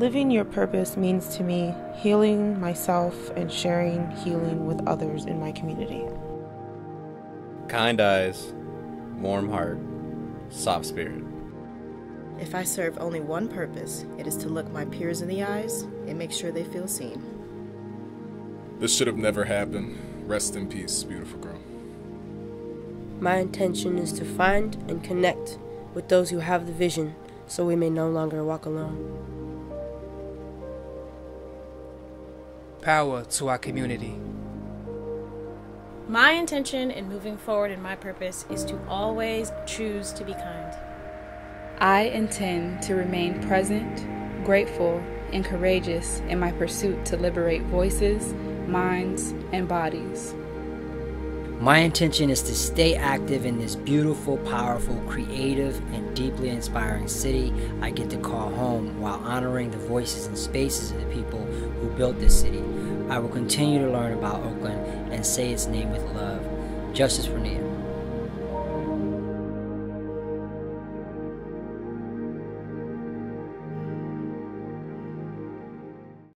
Living your purpose means to me healing myself and sharing healing with others in my community. Kind eyes, warm heart, soft spirit. If I serve only one purpose, it is to look my peers in the eyes and make sure they feel seen. This should have never happened. Rest in peace, beautiful girl. My intention is to find and connect with those who have the vision so we may no longer walk alone. Power to our community. My intention in moving forward in my purpose is to always choose to be kind. I intend to remain present, grateful, and courageous in my pursuit to liberate voices, minds, and bodies. My intention is to stay active in this beautiful, powerful, creative, and deeply inspiring city I get to call home while honoring the voices and spaces of the people who built this city. I will continue to learn about Oakland and say its name with love. Justice for Nia.